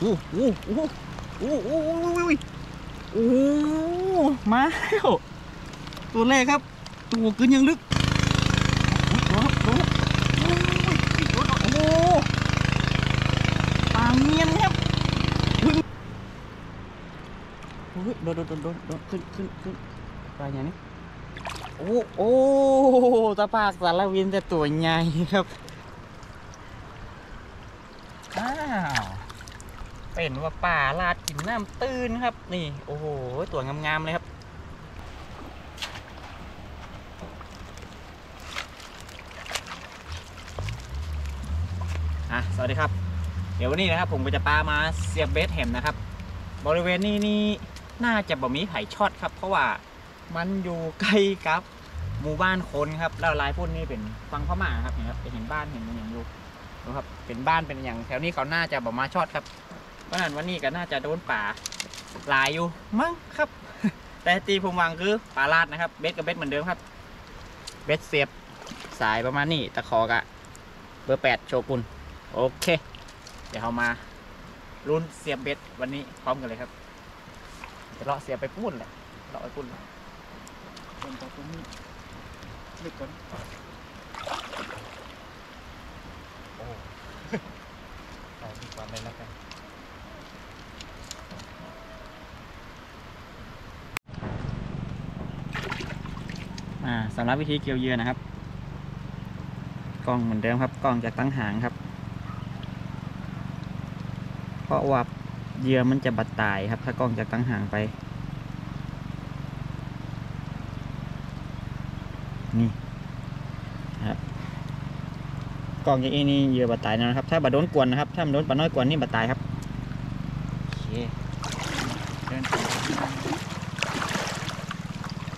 โอ้โหโอ้โหโอ้โหโอ้โหโอ้โหมาแล้วตัวแรกครับ ตัวกึ้นยังลึกโอ้โหปลาเงียนครับอุ้ยโอ้ยโดนโดนโดนโดนโดนขึ้นขึ้นขึ้นปลาอย่างนี้โอ้โอ้ตาปากสารวินแต่ตัวใหญ่ครับ อ้าว เป็นว่าป่าลาดกินน้ำตื้นครับ นี่ โอ้โห ตัวงามๆเลยครับ อะ สวัสดีครับ เดี๋ยววันนี้นะครับผมก็จะปลามาเสียบเบสแฮมนะครับ บริเวณนี้นี่น่าจะบ่มีไผ่ช็อตครับ เพราะว่ามันอยู่ใกล้กับหมู่บ้านคนครับ แล้วลายพุ่นนี่เป็นฟังพม่าครับเห็นครับเห็นบ้านเห็นมันอย่างอยู่นะครับ เป็นบ้านเป็นอย่างแถวนี้เขาน่าจะบ่มาช็อตครับ เพราะฉะนั้นวันนี้ก็น่าจะโดนป่าหลายอยู่มั้งครับ แต่ตีผมวางคือป่าลาดนะครับ เบสกับเบสเหมือนเดิมครับ เบสเสียบสายประมาณนี้ตะขอกะเบอร์แปดโชกุนโอเค เดี๋ยวเรามาลุ้นเสียบเบสวันนี้พร้อมกันเลยครับจะเลาะเสียบไปปุ้นแหละเลาะไปปุ้นเลยเป็นตัวตรงนี้ลึกก่อนโอ้ใส่ดีกว่าเลยแล้วกัน อ่าสำหรับวิธีเกี่ยวเยื่อนะครับ กล้องเหมือนเดิมครับ กล้องจากตั้งหางครับ เพราะว่าเยื่อมันจะบัดตายครับ ถ้ากล้องจากตั้งหางไป นี่ครับกล้องอย่างนี้นี่เยื่อบัดตายนะครับ ถ้าบัดโดนกวนนะครับ ถ้ามันโดนปลาน้อยกวนนี่บัดตายครับโอเคเดิน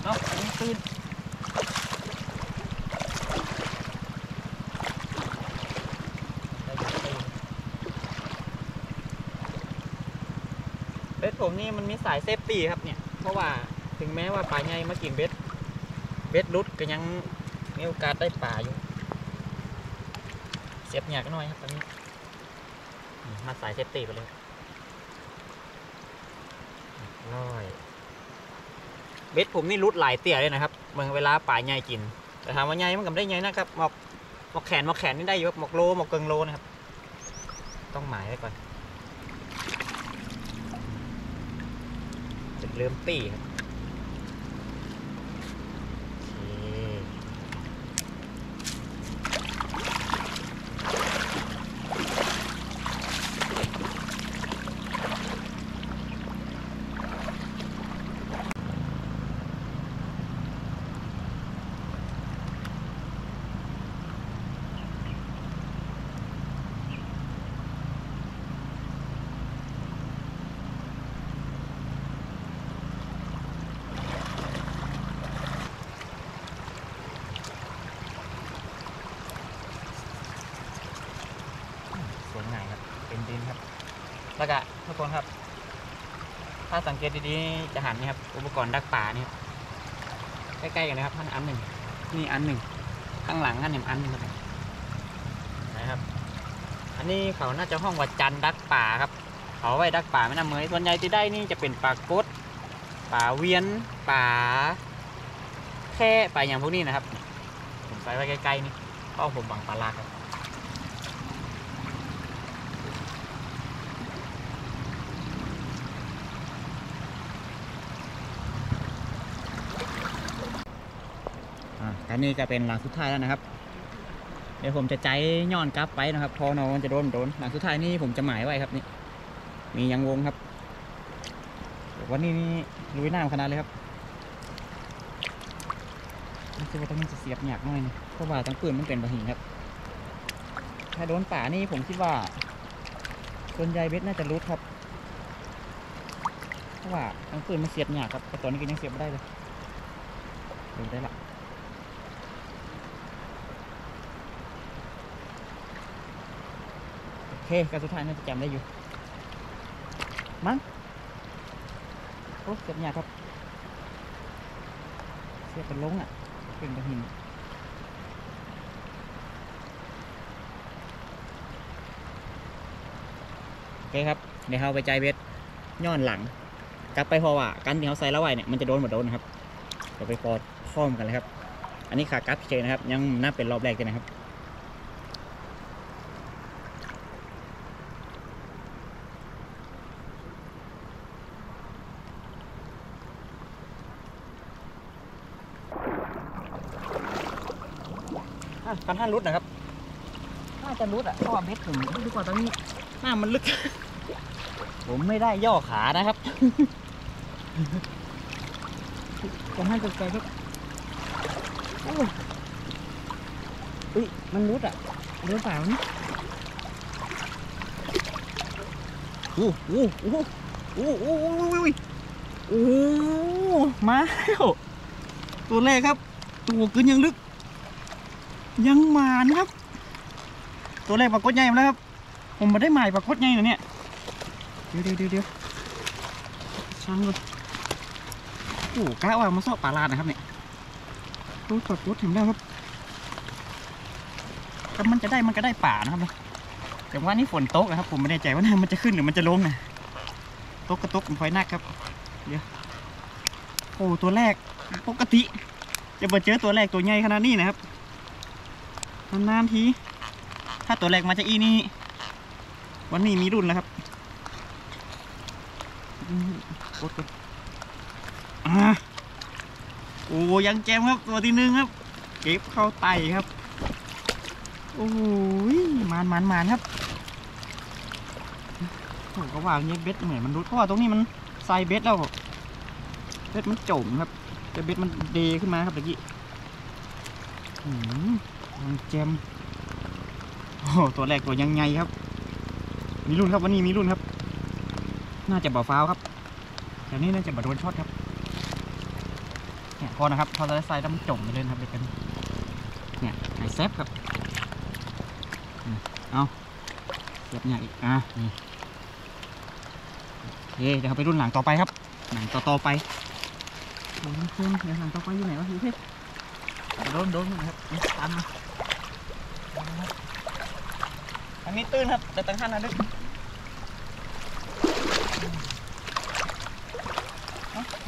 เนาะตื่น ผมนี่มันมีสายเซฟตี้ครับเนี่ย เพราะว่าถึงแม้ว่าปลาใหญ่มากินเบ็ด เบ็ดรุดก็ยังมีโอกาสได้ปลาอยู่ เสียบหยากหน่อยครับตอนนี้ มาสายเซฟตี้ไปเลยร้อย เบ็ดผมนี่รุดหลายเตี่ยเลยนะครับเมื่อเวลาปลาใหญ่กิน แต่ถามว่าใหญ่มันก็ได้ใหญ่นะครับหมอกหมอกแขนหมอกแขนนี่ได้อยู่ครับหมอกโลหมอกเกิงโลนะครับ ต้องหมายไว้ก่อน จุด เริ่มตีครับโอเคสวยงามครับ เป็นดินครับ แล้วก็ทุก คนครับ ถ้าสังเกตดีๆจะหันนี่ครับ อุปกรณ์ดักป่านี่ครับใกล้ๆกันนะครับท่านอันหนึ่งนี่อันหนึ่งข้างหลังอันหนึ่งอันหนึ่งครับนะครับ อันนี้เขาน่าจะห้องวัดจันดักป่าครับเขาไว้ดักป่าไม่น้ำเมยส่วนใหญ่ที่ได้นี่จะเป็นปลากดป่าเวียนป่าแค่ป่าอย่างพวกนี้นะครับผมใส่ไว้ใกล้ๆนี่พราะผมบังปลาลากครับ อันนี้ก็เป็นหลังสุดท้ายแล้วนะครับ เดี๋ยวผมจะใจย้อนกลับไปนะครับ พอน้องจะโดนโดนหลังสุดท้ายนี่ผมจะหมายไว้ครับนี่ มียังวงครับ วันนี้นี่ลุยน้ำขนาดเลยครับรู้สึกว่าต้องจะเสียบหยากหน่อยนะเพราะว่าตั้งปืนมันเป็นบะหินครับ ถ้าโดนป่านี่ผมคิดว่าส่วนใหญ่เบ็ดน่าจะรุดครับ เพราะว่าตั้งปืนมันเสียบหยากครับแต่ตอนนี้ก็ยังเสียบไม่ได้เลยเดี๋ยวได้ละ โอ เคการสุดท้ายน่าจะจำได้อยู่ มั้งโอ้เสียบยาครับ เสียเป็นลงอะ เป็นกระหินโอเคครับ เดี๋ยวเราไปใจเบ็ดย้อนหลัง กลับไปพราะว่าการที่เขาใส่แล้วไว้เนี่ยมันจะโดนหมดโดนนะครับเดี๋ยวไปพอพร้อมกันเลยครับ อันนี้ขากลับเฉยนะครับ ยังน่าเป็นรอบแรกเลยนะครับ อะกันท่านรุดนะครับน่าจะรุดอะเพราะว่าเบ็ดผมดูกว่าตอนนี้หน้ามันลึก ผมไม่ได้ย่อขานะครับ ผมให้กดใจครับโอ้ยเฮ้ยมันรุดอะเรือเปล่านี่โอ้โหโอ้โหโอ้โหโอ้โหโอ้โหโอ้โหมาแล้วตัวแรกครับ ตัวกึนยังลึก ยังหมานครับ ตัวแรกปรากฏใหญ่มาแล้วครับ ผมมาได้หมายปรากฏใหญ่เหรอเนี่ยเดี๋ยวเดี๋ยวเดี๋ยวเดี๋ยวช่างเลยโอ้กะว่ามาสอบปลาลาดนะครับเนี่ยตัวปรากฏเห็นแล้วครับถ้ามันจะได้มันก็ได้ป่านะครับนะแต่ว่านี่ฝนตกนะครับ ผมไม่แน่ใจว่าน้ำมันจะขึ้นหรือมันจะลงนะตกกระตกไฟหนักครับ เดี๋ยวโอ้ตัวแรกปกติ จะมาเจอตัวแรกตัวใหญ่ขนาดนี้นะครับ นานๆที ถ้าตัวแรกมาจากอีนี่ วันนี้มีรุ่นแล้วครับกดกดอ่าโอ้ยังแจมครับตัวที่หนึ่งครับ เก็บเข้าไตครับ โอ้ยมานมานมานครับผมก็ว่าเนี้ยเบ็ดเหมือนมันรุดเพราะว่าตรงนี้มันใส่เบ็ดแล้ว เบ็ดมันจมครับแต่เบ็ดมันเดขึ้นมาครับตะกี้อืม ยังแจมโอ้ตัวแรกตัวยังไงครับ มีรุ่นครับวันนี้มีรุ่นครับ น่าจะบ่าฟ้าวครับแต่นี่น่าจะบ่าโดนช็อตครับเนี่ยพอนะครับพอเราได้ใส่แล้วมันจมไปเลยครับเด็กกันเนี่ยไอเซฟครับเอาเสียบเนี่อีกอะนี่เคเดี๋ยวเราไปรุ่นหลังต่อไปครับหลังต่อต่อไปโอ้ยเพื่อนเดี๋ยวหลังต่อไปอยู่ไหนวะอยู่เพ่โดนโดนนะครับตามมา อันนี้ตื้นครับแต่ตั้งขั้นนะดึก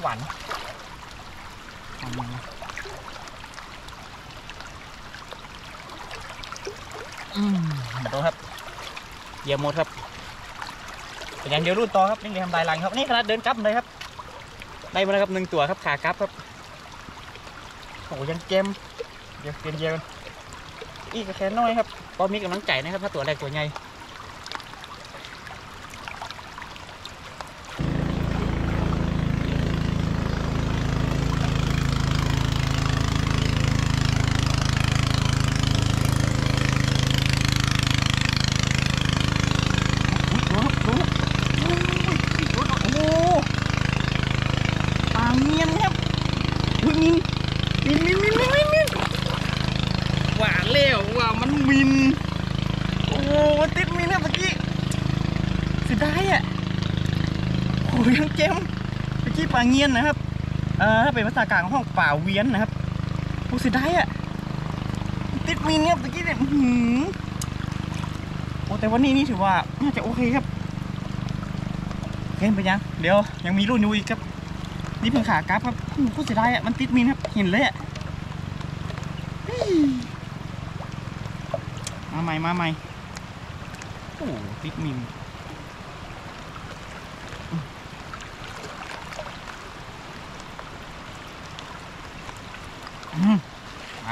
หวานหวานมาอืมโตครับเยี่ยบหมดครับอย่างเดียวรูดต่อครับนี่เลยทำลายหลังครับนี่ขนาดเดินกลับเลยครับ ได้มาแล้วครับหนึ่งตัวครับขากลับครับโอ้ยังเกมเดี๋ยวเปลี่ยนเยียกัน อีกแค่น้อยครับพอมีกำลังใจนะครับ ถ้าตัวแรกตัวใหญ่อุ๊ยโดนครับโดนครับอุ๊ยโดนครับโอ้โหปลาเมียนครับอุ๊ยมินมินมินมินมินมินมิน หวานเร็วว่ามันมิน โอ้โหมันติดมินครับเมื่อกี้เสียดายอะโอ้ยยังเจมเมื่อกี้ปลาเงี ยนนะครับเอ่อถ้าเป็นภาษากลางของห้องป่าเวียนนะครับโอ้เสียดายอะติดมินครับเมื่อกี้เนี่ยหือโอ้แต่วันนี้นี่ถือว่าน่าจะโอเคครับเห็นไปยัง เดี๋ยวยังมีรุ่นอยู่อีกครับ นี่เพิ่งขากราฟครับอื้เสียดายอะมันติดมินครับเห็นเลยอะมาใหม่มาใหม่โอ้ติดมิน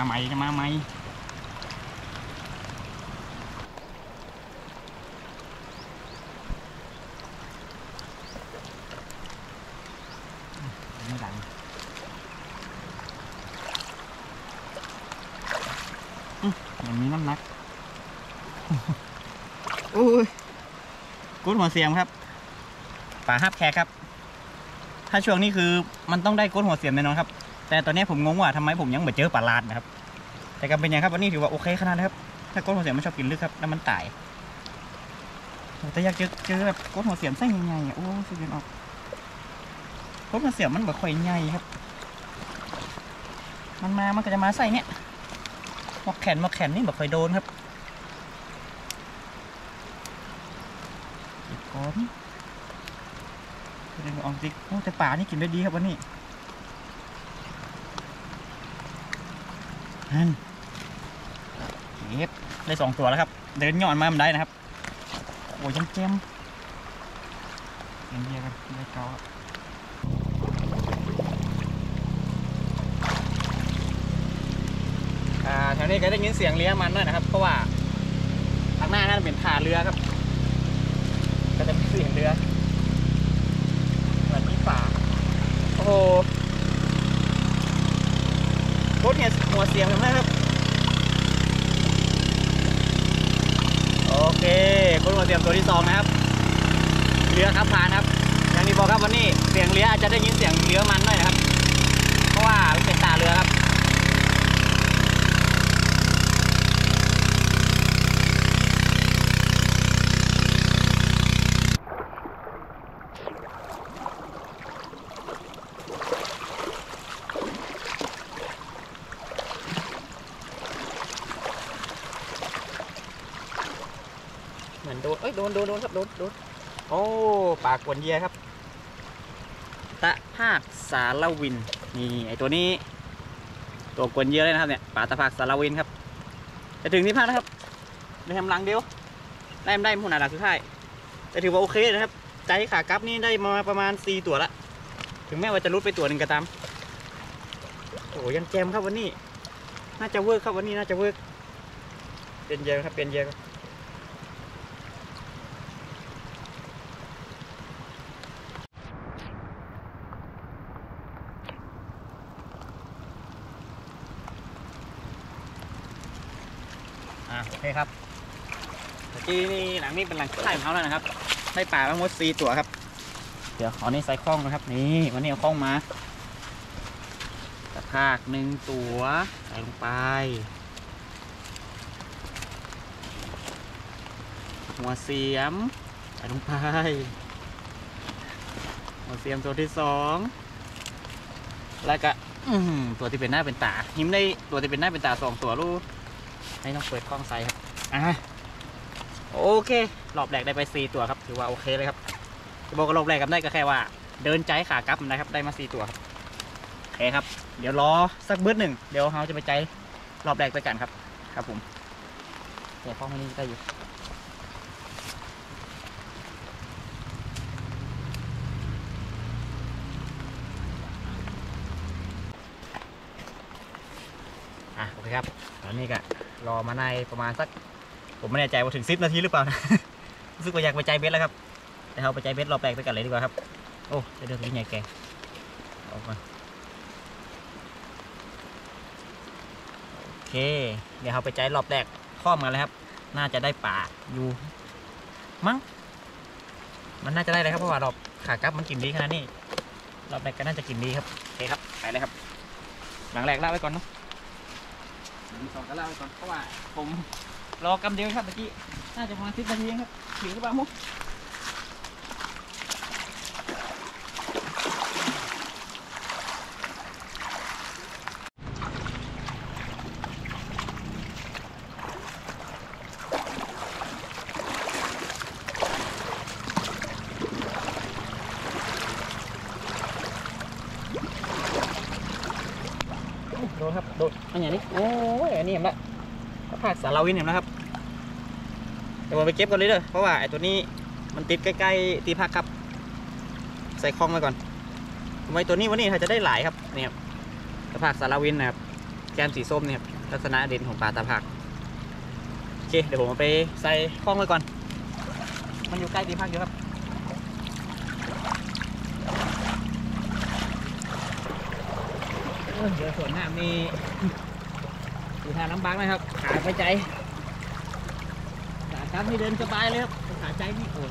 มาใหม่จะมาใหม่ไม่ดังอืมมันมีน้ำหนักโอ้ยกุ้นหัวเสียมครับป่าฮับแคครับ ถ้าช่วงนี้คือมันต้องได้กุ้นหัวเสียมแน่นอนครับ แต่ตอนนี้ผมงงว่าทำไมผมยังไม่เจอปลาลาดนะครับ แต่ก็เป็นยังครับวันนี้ถือว่าโอเคขนาดนะครับ ถ้าก้นหัวเสียมมันชอบกินลึกครับแล้วมันตายแต่อยากเจอเจอแบบก้นหัวเสียมไส้ใหญ่ๆอะโอ้สุดยอดออกก้นหัวเสียมมันแบบค่อยใหญ่ครับ มันมามันก็จะมาใส่เนี่ยหมอกแขนหมอกแขนนี่แบบค่อยโดนครับอีกพร้อมเดี๋ยวอองซิกโอ้แต่ป่านี่กินได้ดีครับวันนี้ นั่นเก็บได้สองตัวแล้วครับ เดินย่อนมามันได้นะครับ โอ้ยเจมเอ็นเดียกันได้เกาอะแถวนี้ก็ได้ยินเสียงเลี้ยมันด้วยนะครับ เพราะว่าทางหน้านั่นเป็นท่าเรือครับ ก็จะมีเสียงเรือเหมือนมีฝาโอ้โห รถเนี่ยหัวเสียงเห็นไหมครับ โอเคคุณหัวเสียงตัวที่สองนะครับ เรือครับผ่านครับ อย่างที่บอกครับวันนี้เสียงเรืออาจจะได้ยินเสียงเรือมันหน่อยนะครับ เพราะว่ามันเป็นตาเรือครับ เหมือ นโดนเอ้ยโดนโดนโดนครับโดนโดนโอ้ปลากวนเหยียครับ ตะภาคสารวินนี่ไอตัวนี้ ตัวกวนเหยียเลยนะครับเนี่ยปลาตะภาคสารวินครับจะถึงที่ภาคนะครับได้ทำลังเดียวได้ไม่ได้หัวหน้าหลักคือค่ายแต่ถือว่าโอเคนะครับ ใจขากลับนี่ได้มาประมาณ 4 ตัวละถึงแม้ว่าจะรุดไปตัวหนึ่งก็ตามโอ้ยังแจมครับวันนี้ น่าจะ work ครับวันนี้น่าจะ work เป็นเยอะครับเป็นเยอะครับ อ่าโอเคครับเมื่อกี้นี่หลังนี้เป็นหลังไข่ของเขาแล้วนะครับได้ปลาทั้งหมดสี่ตัวครับ เดี๋ยวขอนี่ใส่ข้องนะครับ นี่วันนี้เอาข้องมาตะภาคหนึ่งตัวใส่ลงไป หัวเสียมใส่ลงไป หัวเสียมตัวที่สองแล้วก็อื้อหือตัวที่เป็นหน้าเป็นตาหิมได้ตัวที่เป็นหน้าเป็นตาสองตัวลูก ให้ต้องเปิดกล้องไซครับอะโอเครอบแรกได้ไป4ตัวครับ ถือว่าโอเคเลยครับจะบอกว่ารอบแรกกับได้ก็แค่ว่า เดินใจขากลับนะครับ ได้มา4ตัวครับโอเคครับ เดี๋ยวรอสักเบิดหนึ่งเดี๋ยวเราจะไปใจรอบแรกไปกันครับ ครับผมเดี๋ยวกล้องนี่ได้อยู่ อะโอเคครับตอนนี้ก็รอมาในประมาณสัก ผมไม่แน่ใจว่าถึงสิบนาทีหรือเปล่านะรู้สึกว่าอยากไปใจเบสแล้วครับแต่เราไปใจเบสรอบแรกด้วยกันเลยดีกว่าครับ โอ้เดี๋ยวเดี๋ยวตัวนี้ใหญ่แกออกมาโอเค เดี๋ยวเราไปใจรอบแรกข้อมกันเลยครับ น่าจะได้ป่าอยู่ มั้งมันน่าจะได้เลยครับเพราะว่ารอบขากลับมันกินดีขนาดนี้รอบแรกก็น่าจะกินดีครับโอเคครับไปเลยครับ หลังแรกเล่าไว้ก่อนเนาะ มีสองก็เล่าไปก่อนเพราะว่าผมรอกำเดียวครับเมื่อกี้น่าจะประมาณสิบนาทีครับถือกระเปล่ามุก โดนครับโดนอันอย่างนี้โอ้ยอันนี้เห็นละภาคสารวินเห็นนะครับเดี๋ยวผมไปเก็บก่อนเลยเด้อเพราะว่าไอ้ตัวนี้มันติดใกล้ๆตีภาคครับ ใส่คลองไว้ก่อนทำไมตัวนี้วันนี้ถ้าจะได้หลายครับเนี่ยครับตะภาคสารวินนะครับแก้มสีส้มเนี่ยครับลักษณะเด่นของปลาตะภาคโอเคเดี๋ยวผมเอาไปใส่คลองไว้ก่อน มันอยู่ใกล้ตีภาคอยู่ครับ เดี๋ยวสวนน้ำนี่อยู่ทางน้ำบักนะครับ ขาไปใจขาครับนี่เดินสบายเลยครับขาใจนี่โอ้ย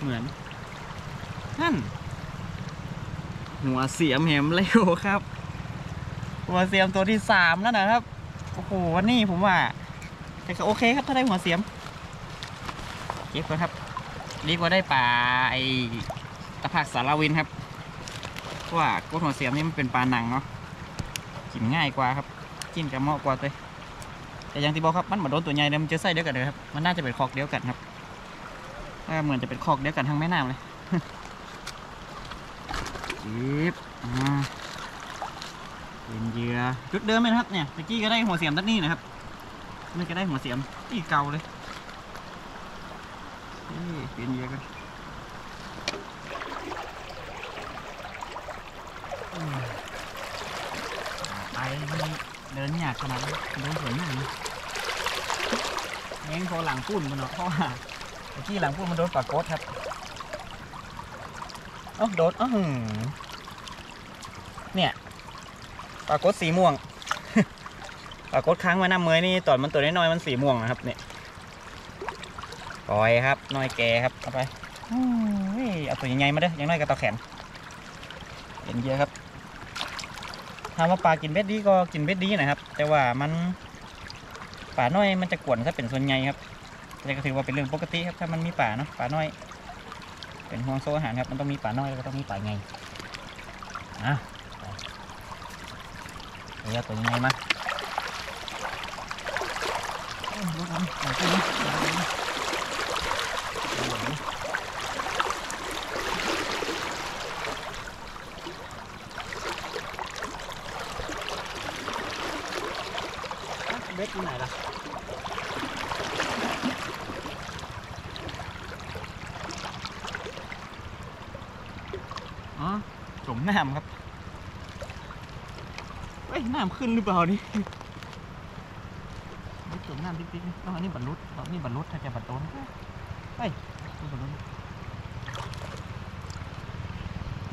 เหมือนนั่นหัวเสียมแหมเร็วครับ หัวเสียมตัวที่สามแล้วนะครับ โอ้โหวันนี้ผมว่าแต่ก็โอเคครับถ้าได้หัวเสียมเก็บก่อนครับ ดีกว่าได้ปลาไอ ตะผักสารวินครับเพราะว่ากุ้งหัวเสียมนี่มันเป็นปลาหนังเนาะกินง่ายกว่าครับกินกับหมาะกว่าเลยแต่อย่างที่บอกครับมันเหมือนโดนตัวใหญ่เลยมันเจอไส้เดียวกันเลยครับมันน่าจะเป็นคอกเดียวกันครับอ่าเหมือนจะเป็นคอกเดียวกันทั้งแม่น้ำเลยจีบอ่าเป็นเหยื่อจุดเดิมเลยครับเนี่ยตะกี้ก็ได้หัวเสียมด้านนี้นะครับนี่ก็ได้หัวเสียมอีเก่าเลยนี่เปลี่ยนเหยื่อกันอืม ไปเดินยากขนาดเดินสวนหน้านี่แม่งพอหลังพุ่นมันเนาะเพราะว่าตะกี้หลังพุ่นมันโดนปลากดครับเอ้โดนอ้อเนี่ยปลากดสีม่วงปลากดค้างไว้น้ำเมยนี่ตอนมันตัวน้อยๆมันสีม่วงนะครับเนี่ยปล่อยครับน้อยแกครับเอาไปเอาตัวใหญ่ๆมาเด้อยังน้อยก็ตาแขนเห็นเยอะครับามว่าปลากินเบ็ดดีก็กินเบ็ดดีนะครับ แต่ว่ามันป่าน้อยมันจะกวนถ้าเป็นส่วนใหญ่ครับแต่ก็ถือว่าเป็นเรื่องปกติครับถ้ามันมีป่าเนาะป่าน้อย เป็นห่วงโซ่อาหารครับมันต้องมีป่าน้อยแล้วก็ต้องมีป่าใหญ่อะไปเอาตัวใหญ่มาเบ็ดอยู่ไหนล่ะ อ๋อจมน้ำครับ เฮ้ย น้ำ ขึ้นหรือเปล่านี่ไม่จมน้ำปิ๊กๆต้องอันนี้บรรลุต้องอันนี้บรรลุถ้าจะบรรลุเฮ้ยนี่บรรลุ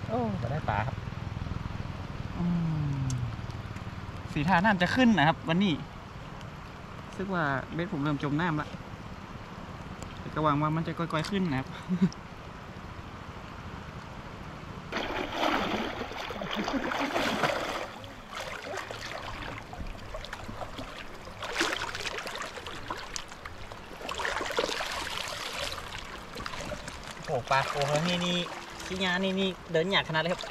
โอ้จะได้ปลาครับอืมสีท่าน้ำจะขึ้นนะครับ วันนี้ซึ่งว่าเบ็ดผมเริ่มจมน้ำละแต่ก็หวังว่ามันจะค่อยๆขึ้นนะครับาโอ้โหนี่นี่ขี้ยานี่นี่เดินหยาขนาดเลยครับ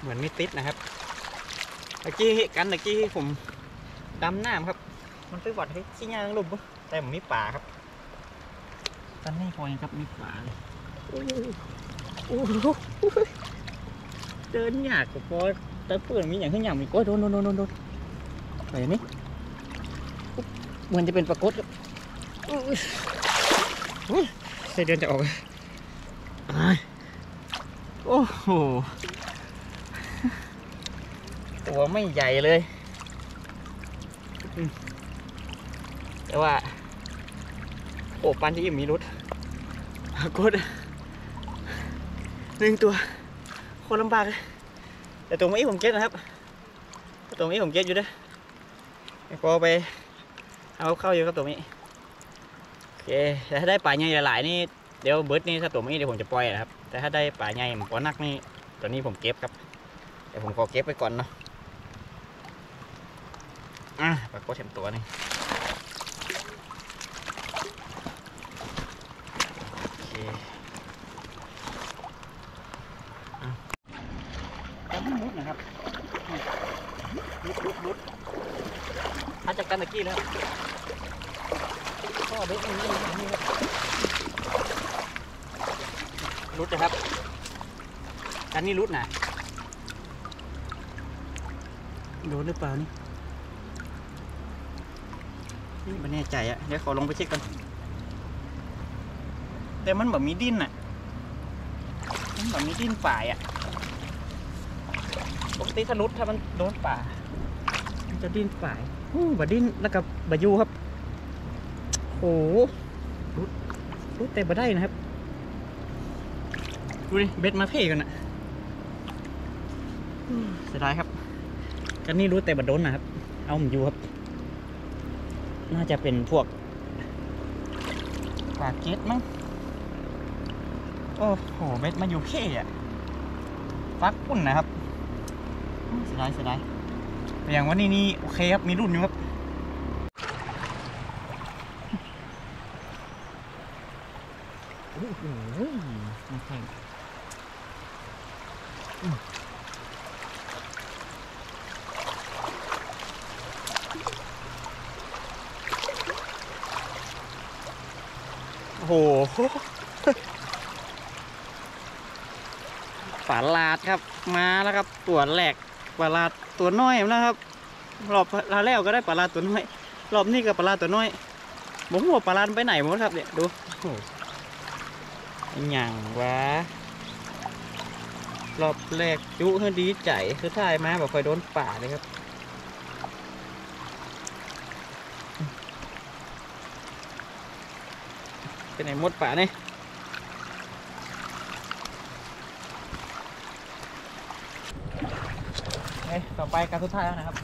เหมือนไม่ติดนะครับตะกี้กันตะกี้ผมดำน้ำครับ มันไปวัดให้ขี้ยาทั้งลุมปะแต่ผมมีป่าครับกันนี่พอยังครับมีป่าเลยเดินหยากกว่าพอแต่เปื่อนมีอย่างขึ้นอย่างมีโอ้ยโดนโดนโดนโดน ไปนี่ปุ๊บเหมันจะเป็นปรากฏครับอุ๊ยอุ๊ยใส่เดือนจะออกอ้ายโอ้โห ตัวไม่ใหญ่เลยอืมแต่ว่า โอ้ปันที่อิ่มมีรุดปรากฏหนึ่งตัวโคนลำบากเลยแต่ตัวนี้ผมเก็ตนะครับ ตัวนี้ผมเก็ตอยู่เด้อ พอไปเอาเข้าอยู่ครับตัวนี้โอเคแต่ถ้าได้ปลาใหญ่หลายๆนี่เดี๋ยวเบิร์ดนี่ถ้าตัวนี้เดี๋ยวผมจะปล่อยนะครับ แต่ถ้าได้ปลาใหญ่ผมก็นักนี่ตัวนี้ผมเก็บครับเดี๋ยวผมขอเก็บไปก่อนเนาะอะปลาโคตรเต็มตัวนี่โอเคอะจำไม่มุดนะครับมุดมุดมุด มาจากกันตะกี้แล้วก็เบ็ดนี่นี่ครับรุดนะครับกันนี่รุดนะโดนหรือเปล่านี่นี่ไม่แน่ใจอะเดี๋ยวขอลงไปเช็คกันแต่มันแบบมีดิ้นอะมันแบบมีดิ้นฝ่ายอะปกติถ้ารุดถ้ามันโดนป่ามันจะดิ้นฝ่ายโอ้ บดิ้นแล้วกับบายูครับ โอ้โหรุดรุดแต่บาได้นะครับ ดูดิเบ็ดมาเพ่กันนะอืมเสียดายครับกันนี่รู้แต่บาโดนนะครับ เอาผมอยู่ครับ น่าจะเป็นพวกปลาเก็ตมั้ง โอ้โห เบ็ดมาอยู่เพ่อะฟักปุ่นนะครับอืมเสียดายเสียดายแต่ อย่างวันนี้นี่โอเคครับ มีรุ่นอยู่ครับโอ้โหมันแข็งโอ้โหปลาลาดครับ มาแล้วครับ ตัวแหลก ปลาลาดตัวน้อยนะครับรอบลาแล้วก็ได้ปลาลาดตัวน้อยรอบนี้ก็ปลาลาดตัวน้อยผมว่าปลาลาดไปไหนหมดครับเนี่ยดูโอ้โหอหย่างวะรอบแรกจุให้ดีใจคือถ่ายมาแบบคอยโดนป่าเลยครับเป็นไหนหมดป่าเนี่ยเอ้ยต่อ ไปการสุดท้ายแล้วนะครับ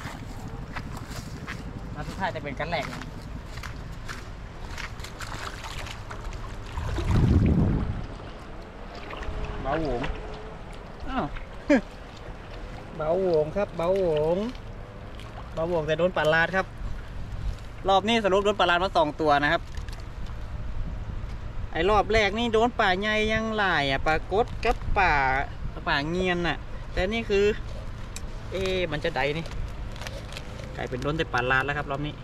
การสุดท้ายจะเป็นการแหลกนะเบาหวงอ้าวเบาหวงครับเบาหวงเบาหวงแต่โดนปลาลาดครับ รอบนี้สรุปโดนปลาลาดมาสองตัวนะครับ ไอ้รอบแรกนี่โดนป่าใหญ่ยังหลายอะปลากดกับป่าป่าเงียนอะ แต่นี่คือ เอ๊มันจะใดนี่กลายเป็นโดนแต่ป่าลาดแล้วครับรอบนี้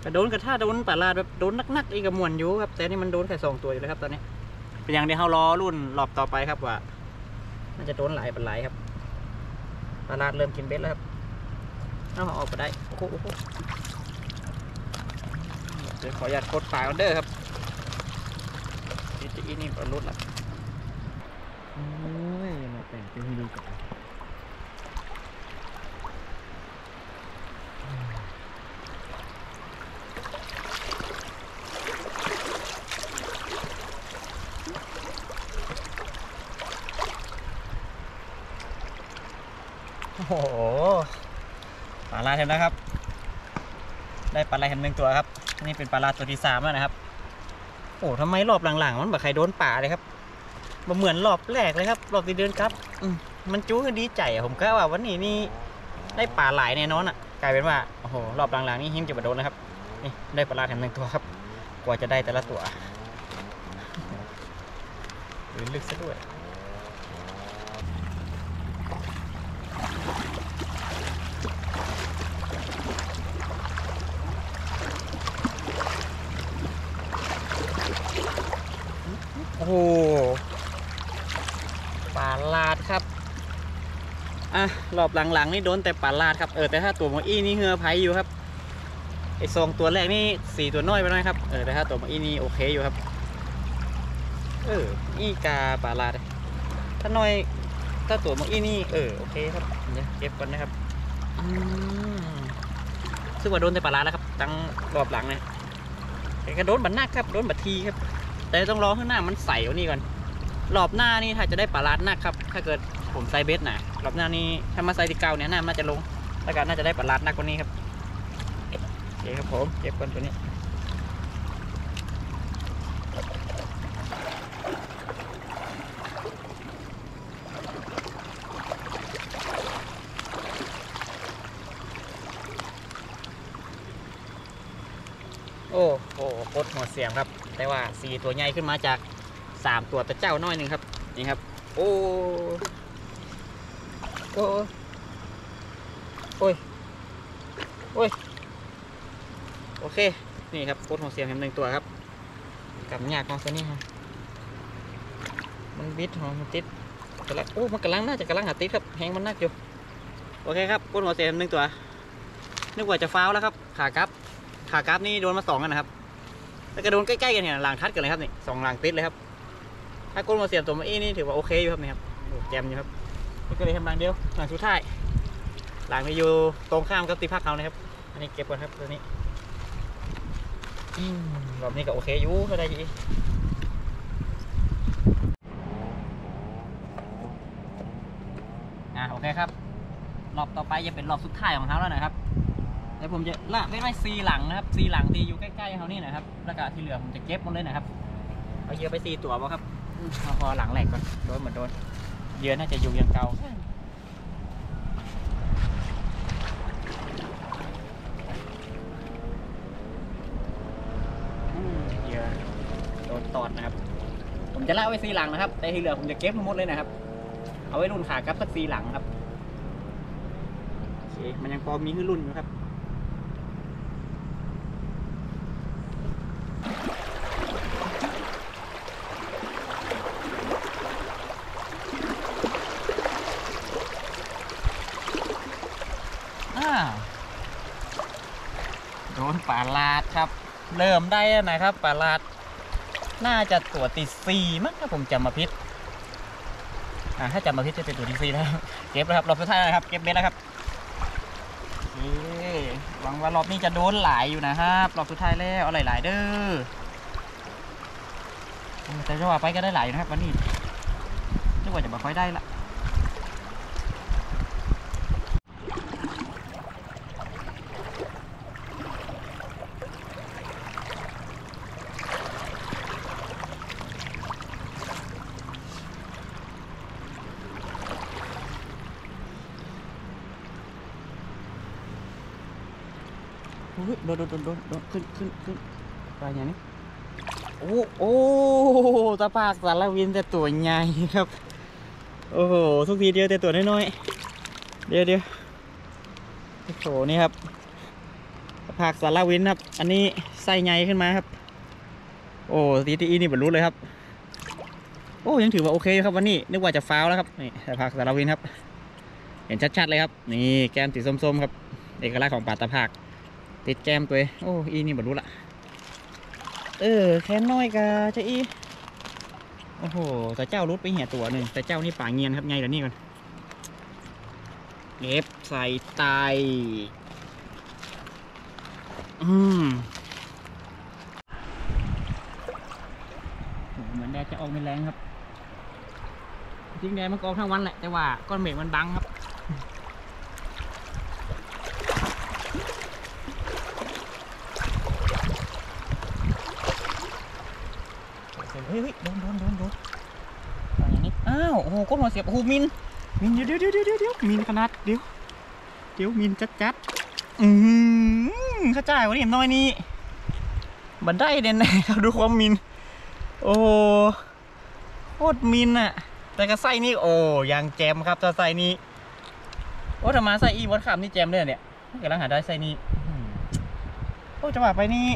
แต่โดนกระท่าโดนป่าลาดแบบโดนนักๆอีกกับมวนอยู่ครับ แต่นี่มันโดนแค่สองตัวอยู่เลยครับตอนนี้ เป็นอย่างเดียวเขารอรุ่นรอบต่อไปครับว่า มันจะโดนหลายเป็นหลายครับปลาลาดเริ่มกินเบ็ดแล้วครับเอาออกไปได้โอ้โหเดี๋ยวขออนุญาตกดฝาออเดอร์ครับอีนี่ปลาลุดละโอ้ยมาแต่งเป็นให้ดูก่อน ปลาลาเห็นนะครับ ได้ปลาลาเห็นหนึ่งตัวครับ นี่เป็นปลาลาตัวที่สามแล้วนะครับ โอ้ทำไมรอบหลังๆ มันแบบใครโดนป่าเลยครับมันเหมือนรอบแรกเลยครับ รอบที่เดินครับอืมันจู้ดีใจผมก็ว่าวันนี้นี่ได้ป่าหลายแน่นอนอะ กลายเป็นว่าโอ้โหรอบหลังๆนี่หิมจะมาโดนนะครับนี่ได้ปลาลาแถมหนึ่งตัวครับ กว่าจะได้แต่ละตัวหรือลึกซะด้วย โอ้โหปลาลาดครับ อบหลังๆนี่โดนแต่ปลาลาดครับเออแต่ถ้าตัวมออี้นี่เฮือไพอยู่ครับไอ้สองตัวแรกนี่สี่ตัวน้อยไปหน่อยครับเออแต่ถ้าตัวมออี้นี่โอเคอยู่ครับเอออีกาปลาลาดถ้าน้อยถ้าตัวมออี้นี่เออโอเคครับเดี๋ยวเก็บก่อนนะครับอซึ่งว่าโดนแต่ปลาลาดแล้วครับตั้งรอบหลังเนี่ยแต่ก็โดนบันนักครับโดนบัดทีครับ แต่ต้องรอข้างหน้ามันใสกว่านี้ก่อนรอบหน้านี่ถ้าจะได้ปลาลาดนักครับ ถ้าเกิด ผมใส่เบสนะรอบหน้านี่ถ้ามาใส่ที่เก่าเนี่ยน้ำน่าจะลงแล้วก็น่าจะได้ปลาลาดนักกว่านี้ครับโอเคครับผมเก็บก่อนตัวนี้โอ้โหโคตรหัวเสียงครับ แต่ว่าสี่ตัวใหญ่ขึ้นมาจากสามตัวแต่เจ้าน้อยหนึ่งครับ นี่ครับ โอ้ โอ้โอ้ยโอ้ยโอเค นี่ครับโคตรหัวเสียงแถมหนึ่งตัวครับกับหยากของตัวนี้ครับมันบิดของมันติดกำลังโอ้มันกำลังน่าจะกำลังหาติดครับแหงมันนักอยู่โอเคครับโคตรหัวเสียงแถมหนึ่งตัวนึกว่าจะฟ้าวแล้วครับ ขากลับขากราฟนี่โดนมาสองกันนะครับแล้วก็โดนใกล้ๆกันเนี่ยหลังทัดกันเลยครับนี่สองหลังติดเลยครับถ้าก้นมาเสียบตัวมาเอ้นี่ถือว่าโอเคอยู่ครับนี่ครับโอ้แจมอยู่ครับ นี่ก็เลยทำหลังเดียวหลังสุดท้ายหลังนี้อยู่ตรงข้ามกับตีพักเขานะครับอันนี้เก็บก่อนครับตัวนี้อืมรอบนี้ก็โอเคอยู่ก็ได้อยีอะโอเคครับรอบต่อไปจะเป็นรอบสุดท้ายของเขาแล้วนะครับเดี๋ยวผมจะละไม่ไว้ซีหลังนะครับซีหลังที่อยู่ใกล้ๆเขานี่นะครับแล้วก็ที่เหลือผมจะเก็บหมดเลยนะครับเอาเยื่อไปซีตัวบ่ครับเอาพอหลังแหลกก่อนโดนเหมือนโดน เหยื่อน่าจะอยู่อยังเก่าอืมเหยื่อโดนตอดนะครับ ผมจะละไว้ซีหลังนะครับ แต่ที่เหลือผมจะเก็บหมดเลยนะครับ เอาไว้รุ่นขากับสักสีหลังครับโอเคมันยังพอมีให้รุ่นอยู่ครับ อ้าวโดนป่าลาดครับ เริ่มได้นะครับป่าลาดน่าจะตัวตีสี่มั้งถ้าผมจำมาพิษอ่าถ้าจำมาพิษจะเป็นตัวตีสี่แล้วเก็บแล้วครับรอบสุดท้ายแล้วครับ เก็บเบ็ดแล้วครับเอ้หวังว่ารอบนี้จะโดนหลายอยู่นะครับรอบสุดท้ายแล้วเอาหลายๆเด้อแต่จะว่าไปก็ได้หลายนะครับวันนี้นึกว่าจะมาค่อยได้ละ อุ๊ยโดนโดนโดนโดนโดนขึ้นขึ้นขึ้นไปอย่างนี้โอ้โอ้ตะปากสารวินแต่ตัวใหญ่ครับ โอ้โหทุกทีเดียวแต่ตัวน้อยๆเดี๋ยวเดี๋ยวโอ้โหนี่ครับตะปากสารวินครับ อันนี้ไส้ใหญ่ขึ้นมาครับ โอ้ทีทีนี่บรรลุเลยครับโอ้ยังถือว่าโอเคครับวันนี้นึกว่าจะฟ้าวแล้วครับนี่ตะปากสารวินครับ เห็นชัดๆเลยครับ นี่แก้มสีส้มๆครับ เอกลักษณ์ของป่าตะภาค ติดแก้มตัวองโอ้อีนี่บรรลุละเออแค่น้อยกะจะอีโอ้โหแต่เจ้ารุดไปเหี่ยตัวหนึ่งแต่เจ้านี่ป่าเงียนครับไงเดี๋ยวนี้ก่อนเก็บใส่ไตอืมเหมือนแดดจะออกไม่แรงครับ จริงแดดมันก็ออกทั้งวันแหละ แต่ว่าก้อนเมฆมันบังครับ เฮ้ยเฮ้ยโดนโดนโดนโดนเอาอย่างนี้อ้าวโอ้โหก้นหัวเสียบโอ้มินมินเดี๋ยวเดี๋ยวเดี๋ยวเดี๋ยวมินขนาดเดี๋ยวเดี๋ยวมินจัดจัดอืมเข้าใจวันนี้เห็นน้อยนี่บันได้เด่นๆครับดูความมิน โอ้โหโคตรมินอะแต่กระไส้นี่โอ้ยังแจมครับถ้าไส้นี้โอ้ถ้ามาไส้อีวัดขามนี่แจมเลยเนี่ยกำลังหาได้ไส้นี้โอ้จังหวะไปนี่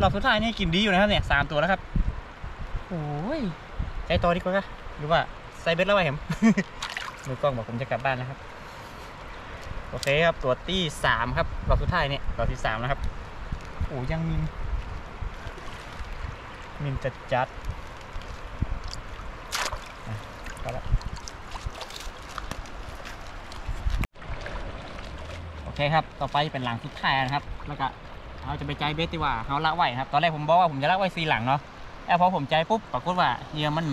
รอบสุดท้ายนี่กินดีอยู่นะครับเนี่ยสามตัวแล้วครับโอ้ยใจต่อดีกว่าค่ะหรือว่า ใส่เบ็ดแล้วไว้เห็มมือกล้องบอกผมจะกลับบ้านนะครับ โอเคครับ ตัวที่สามครับรอบสุดท้ายเนี่ยรอบที่สามนะครับ โอ้ยังมิน มินจัดจัดอ่ก็แล้วโอเคครับ ต่อไปเป็นหลังสุดท้ายนะครับ แล้วก็เราจะไปใจเบสดีกว่าเขาละไว้ครับ ตอนแรกผมบอกว่าผมจะละไว้ซีหลังเนาะ แล้วพอผมใจปุ๊บปรากฏว่าเหยื่อมัน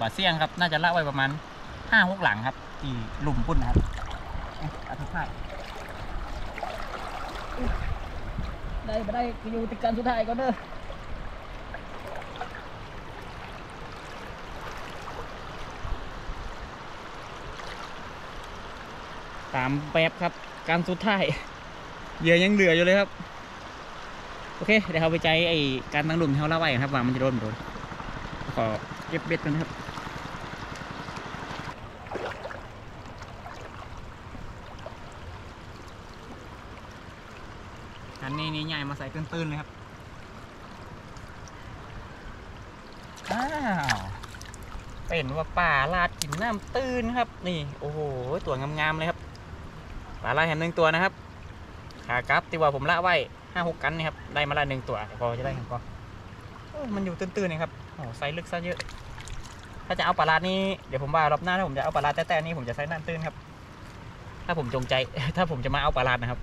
บาเสี่ยงครับ น่าจะละไว้ประมาณห้าหกหลังครับ ที่หลุมพุ่นนะครับอะอาทิตย์ท้ายได้มาได้อยู่ติดกันสุดท้ายก็เด้อตามแบบครับ การสุดท้ายเหยื่อยังเหลืออยู่เลยครับ โอเค เดี๋ยวเราไปใจไอ้การตั้งหลุมที่เขาละไว้ครับว่ามันจะโดนไม่โดนขอเก็บเบ็ดกันนะครับอันนี้นี่ใหญ่มาใส่ตื้นๆเลยครับ อ้าว เป็นว่าป่าลาดกินน้ำตื้นครับ นี่ โอ้โห ตัวงามๆเลยครับ ป่าลาดแหมหนึ่งตัวนะครับขากลับที่ว่าผมละไว้ห้าหกกันนี่ครับ ได้มาละหนึ่งตัวพอจะได้ครับพอโอ้มันอยู่ตื้นๆนี่ครับโอ้ไซส์ลึกซะเยอะ ถ้าจะเอาปลาลาดนี่เดี๋ยวผมว่ารอบหน้าถ้าผมจะเอาปลาลาดแต่ๆนี่ผมจะใส่น้ำตื้นครับ ถ้าผมจงใจ ถ้าผมจะมาเอาปลาลาดนะครับ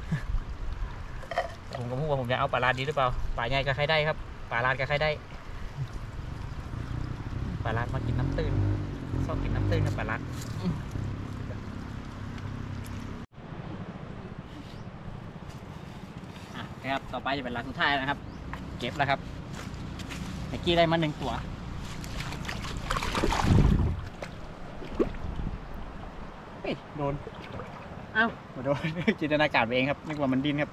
ผมก็พูดว่าผมจะเอาปลาลาดดีหรือเปล่าปลาใหญ่ก็ใครได้ครับปลาลาดก็ใครได้ปลาลาดมากินน้ำตื้นชอบกินน้ำตื้นครับปลาลาดอืมอะครับต่อ ไปจะเป็นหลังสุดท้ายนะครับ เก็บแล้วครับเมื่อกี้ได้มาหนึ่งตัวเฮ้ยโดน เอ้าโดนจินตนาการไปเองครับนึกว่ามันดินครับ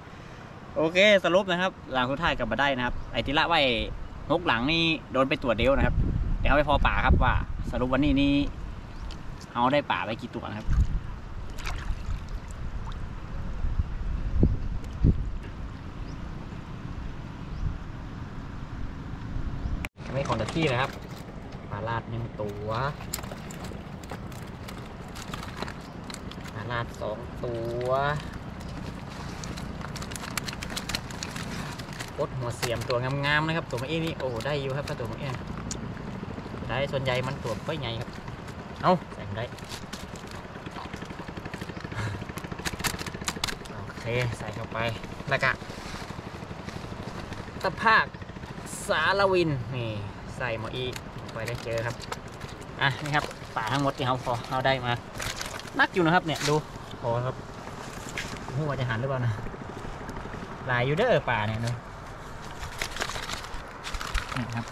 โอเคสรุปนะครับ หลังสุดท้ายกลับมาได้นะครับ ไอ้ที่ละไว้นกหลังนี่โดนไปตัวเดียวนะครับ เดี๋ยวเอาไปพอป่าครับว่า สรุปวันนี้นี่เฮเอาได้ป่าไปกี่ตัวนะครับ ที่นะครับปลาลาดหนึ่งตัวปลาลาดสองตัวกดหัวเสียมตัวงามๆนะครับ ตัวเมียนี่โอ้ได้อยู่ครับถ้าตัวเมียได้ส่วนใหญ่มันตัวก็ใหญ่ครับ เอาใส่ไม่ได้โอเคใส่เข้าไปแล้วก็ตะภาคสารวินนี่ ใส่หมออีไปได้เจอครับ อะนี่ครับป่าทั้งหมดที่เขาพอเอาได้มา นักอยู่นะครับเนี่ยดูพอครับหัวจะหันหรือเปล่านะหลายอยู่เด้อป่าเนี่ยเนอะนี่ครับ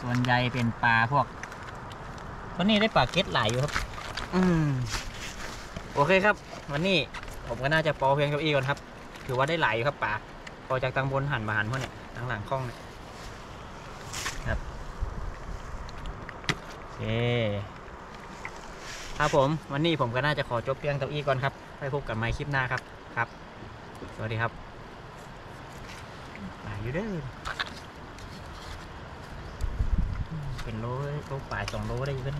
ส่วนใหญ่เป็นปลาพวกวันนี้ได้ปลาเก็ตหลายอยู่ครับ อืมโอเคครับ วันนี้ผมก็น่าจะปอเพียงเก้าอี้ก่อนครับ ถือว่าได้หลายอยู่ครับป่าพอจากตังบนหันมาหันพวกเนี่ยทางหลังคล้องเนี่ยครับโอ เคครับผม วันนี้ผมก็น่าจะขอจบเพียงเก้าอี้ก่อนครับ ไปพบกันใหม่คลิปหน้าครับ ครับ สวัสดีครับป่าอยู่เด้อเป็นโลโลป่ายสองโลได้อยู่กัน